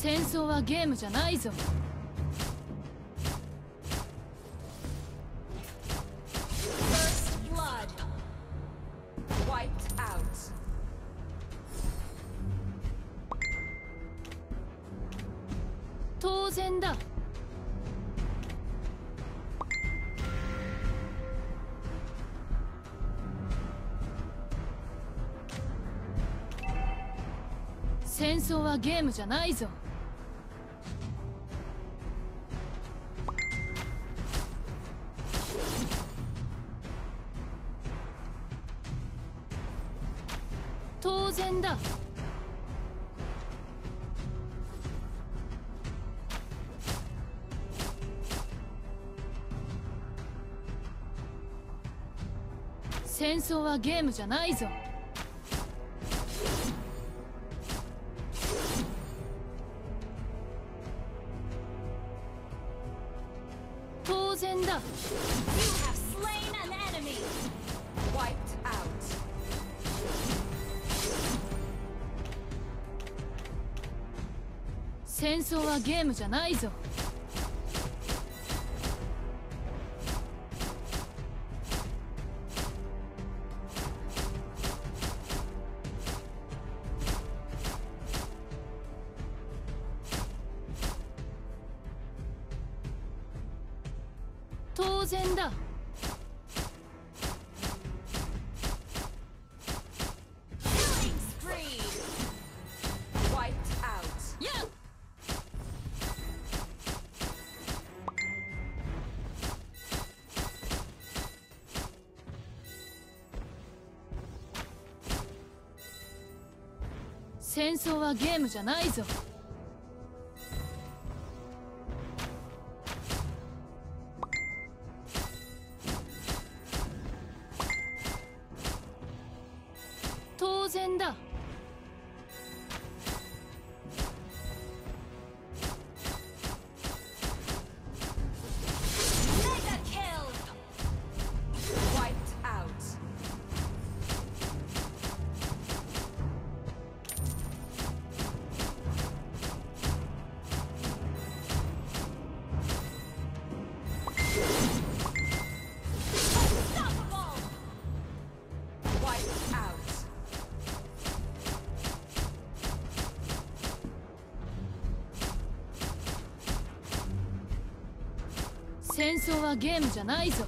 戦争はゲームじゃないぞ。当然だ。戦争はゲームじゃないぞ。当然だ。戦争はゲームじゃないぞ。戦争はゲームじゃないぞ。当然だ。戦争はゲームじゃないぞ。戦争はゲームじゃないぞ。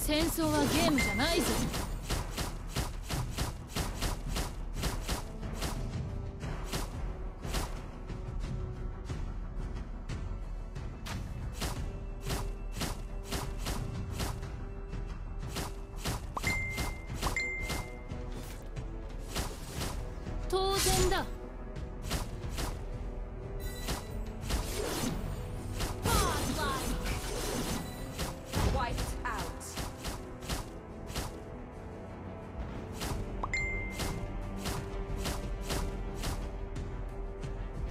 戦争はゲームじゃないぞ。当然だ Godlike! Wiped out.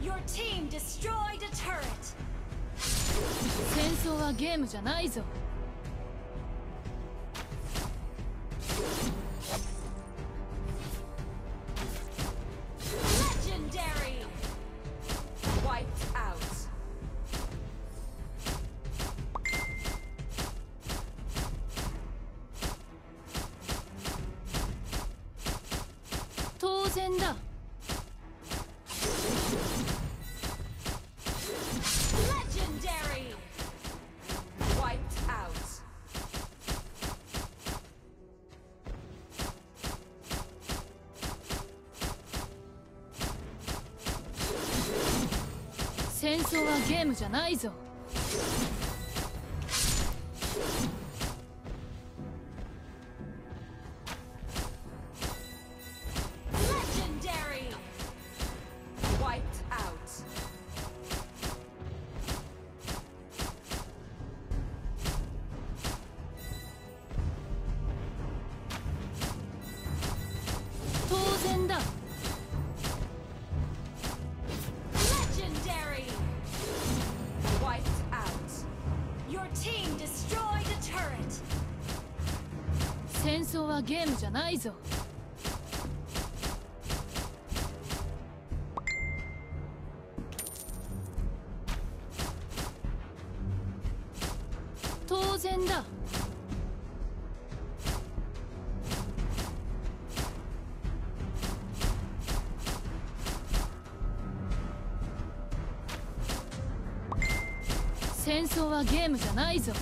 Your team destroyed a turret. 戦争はゲームじゃないぞ 戦だ。戦争はゲームじゃないぞ。はゲームじゃないぞ。当然だ。戦争はゲームじゃないぞ。